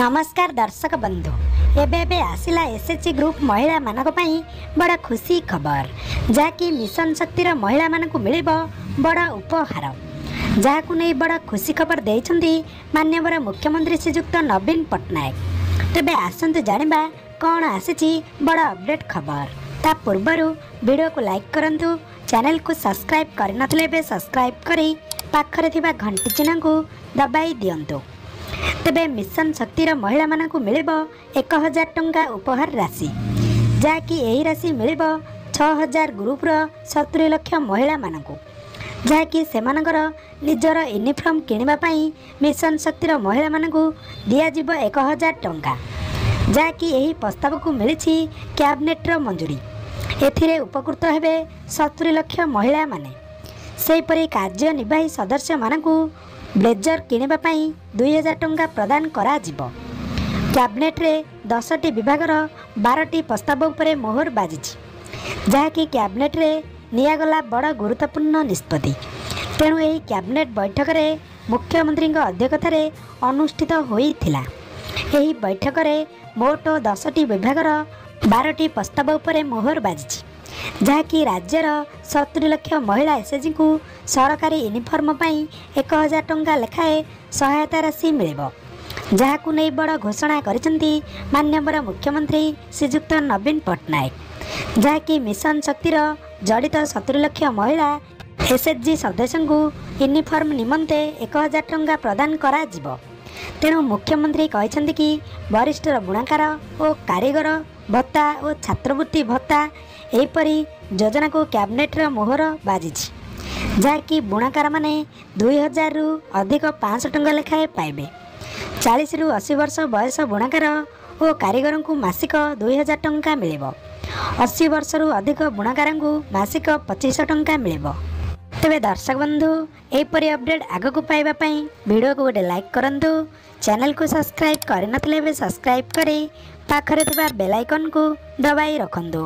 ନମସ୍କାର ଦର୍ଶକ ବନ୍ଧୁ। ଏବେ ଏବେ ଆସିଲା ଏସ୍ଏଚ୍ଜି ଗ୍ରୁପ୍ ମହିଳାମାନଙ୍କ ପାଇଁ ବଡ଼ ଖୁସି ଖବର। ଯାହାକି ମିଶନ ଶକ୍ତିର ମହିଳାମାନଙ୍କୁ ମିଳିବ ବଡ଼ ଉପହାର। ଯାହାକୁ ନେଇ ବଡ଼ ଖୁସି ଖବର ଦେଇଛନ୍ତି ମାନ୍ୟବର ମୁଖ୍ୟମନ୍ତ୍ରୀ ଶ୍ରୀଯୁକ୍ତ ନବୀନ ପଟ୍ଟନାୟକ। ତେବେ ଆସନ୍ତୁ ଜାଣିବା କ'ଣ ଆସିଛି ବଡ଼ ଅପଡେଟ୍ ଖବର। ତା ପୂର୍ବରୁ ଭିଡ଼ିଓକୁ ଲାଇକ୍ କରନ୍ତୁ ଚ୍ୟାନେଲକୁ ସବସ୍କ୍ରାଇବ୍ କରିନଥିଲେ ଏବେ ସବସ୍କ୍ରାଇବ୍ କରି ପାଖରେ ଥିବା ଘଣ୍ଟି ଚିହ୍ନକୁ ଦବାଇ ଦିଅନ୍ତୁ। ତେବେ ମିଶନ ଶକ୍ତିର ମହିଳାମାନଙ୍କୁ ମିଳିବ ଏକ ହଜାର ଟଙ୍କା ଉପହାର ରାଶି। ଯାହାକି ଏହି ରାଶି ମିଳିବ ଛଅ ହଜାର ଗ୍ରୁପର ସତୁରି ଲକ୍ଷ ମହିଳାମାନଙ୍କୁ। ଯାହାକି ସେମାନଙ୍କର ନିଜର ୟୁନିଫର୍ମ କିଣିବା ପାଇଁ ମିଶନ ଶକ୍ତିର ମହିଳାମାନଙ୍କୁ ଦିଆଯିବ ଏକ ହଜାର ଟଙ୍କା। ଯାହାକି ଏହି ପ୍ରସ୍ତାବକୁ ମିଳିଛି କ୍ୟାବିନେଟ୍ର ମଞ୍ଜୁରୀ। ଏଥିରେ ଉପକୃତ ହେବେ ସତୁରି ଲକ୍ଷ ମହିଳାମାନେ। ସେହିପରି କାର୍ଯ୍ୟନିର୍ବାହୀ ସଦସ୍ୟମାନଙ୍କୁ ବ୍ଲେଜର କିଣିବା ପାଇଁ ଦୁଇ ହଜାର ଟଙ୍କା ପ୍ରଦାନ କରାଯିବ। କ୍ୟାବିନେଟ୍ରେ ଦଶଟି ବିଭାଗର ବାରଟି ପ୍ରସ୍ତାବ ଉପରେ ମୋହର ବାଜିଛି ଯାହାକି କ୍ୟାବିନେଟ୍ରେ ନିଆଗଲା ବଡ଼ ଗୁରୁତ୍ୱପୂର୍ଣ୍ଣ ନିଷ୍ପତ୍ତି। ତେଣୁ ଏହି କ୍ୟାବିନେଟ୍ ବୈଠକରେ ମୁଖ୍ୟମନ୍ତ୍ରୀଙ୍କ ଅଧ୍ୟକ୍ଷତାରେ ଅନୁଷ୍ଠିତ ହୋଇଥିଲା। ଏହି ବୈଠକରେ ମୋଟ ଦଶଟି ବିଭାଗର ବାରଟି ପ୍ରସ୍ତାବ ଉପରେ ମୋହର ବାଜିଛି। ଯାହାକି ରାଜ୍ୟର ସତୁରି ଲକ୍ଷ ମହିଳା ଏସ୍ଏଚ୍ଜିଙ୍କୁ ସରକାରୀ ୟୁନିଫର୍ମ ପାଇଁ ଏକ ହଜାର ଟଙ୍କା ଲେଖାଏଁ ସହାୟତା ରାଶି ମିଳିବ। ଯାହାକୁ ନେଇ ବଡ଼ ଘୋଷଣା କରିଛନ୍ତି ମାନ୍ୟବର ମୁଖ୍ୟମନ୍ତ୍ରୀ ଶ୍ରୀଯୁକ୍ତ ନବୀନ ପଟ୍ଟନାୟକ। ଯାହାକି ମିଶନ ଶକ୍ତିର ଜଡ଼ିତ ସତୁରି ଲକ୍ଷ ମହିଳା ଏସ୍ଏଚ୍ଜି ସଦସ୍ୟଙ୍କୁ ୟୁନିଫର୍ମ ନିମନ୍ତେ ଏକ ହଜାର ଟଙ୍କା ପ୍ରଦାନ କରାଯିବ। ତେଣୁ ମୁଖ୍ୟମନ୍ତ୍ରୀ କହିଛନ୍ତି କି ବରିଷ୍ଠ ବୁଣାକାର ଓ କାରିଗର ଭତ୍ତା ଓ ଛାତ୍ରବୃତ୍ତି ଭତ୍ତା ଏହିପରି ଯୋଜନାକୁ କ୍ୟାବିନେଟ୍ର ମୋହର ବାଜିଛି ଯାହାକି ବୁଣାକାରମାନେ ଦୁଇ ହଜାରରୁ ଅଧିକ ପାଞ୍ଚଶହ ଟଙ୍କା ଲେଖାଏଁ ପାଇବେ। ଚାଳିଶରୁ ଅଶୀ ବର୍ଷ ବୟସ ବୁଣାକାର ଓ କାରିଗରଙ୍କୁ ମାସିକ ଦୁଇ ହଜାର ଟଙ୍କା ମିଳିବ। ଅଶୀ ବର୍ଷରୁ ଅଧିକ ବୁଣାକାରଙ୍କୁ ମାସିକ ପଚିଶଶହ ଟଙ୍କା ମିଳିବ। ତେବେ ଦର୍ଶକ ବନ୍ଧୁ ଏହିପରି ଅପଡେଟ୍ ଆଗକୁ ପାଇବା ପାଇଁ ଭିଡ଼ିଓକୁ ଗୋଟେ ଲାଇକ୍ କରନ୍ତୁ ଚ୍ୟାନେଲକୁ ସବସ୍କ୍ରାଇବ୍ କରିନଥିଲେ ଏବେ ସବସ୍କ୍ରାଇବ୍ କରି ପାଖରେ ଥିବା ବେଲ୍ ଆଇକନ୍କୁ ଦବାଇ ରଖନ୍ତୁ